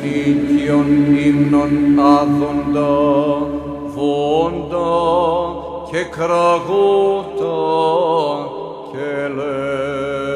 συνήθιον ύμνων άθοντα, φόντα και κραγότα και λέγοντα.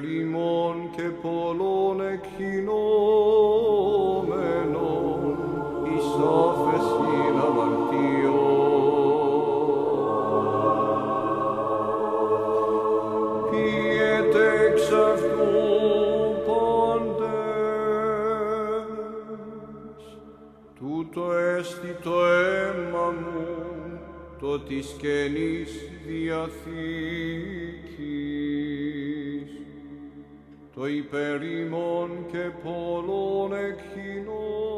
Το υπερήμων και πολλών εκχυνόμενων εις άφεσιν αμαρτίων. Πιετε εξ αυτού πάντες, τούτο έστι το αίμα μου, το της Καινής Διαθήκης, Toi perimon che polon echinoi,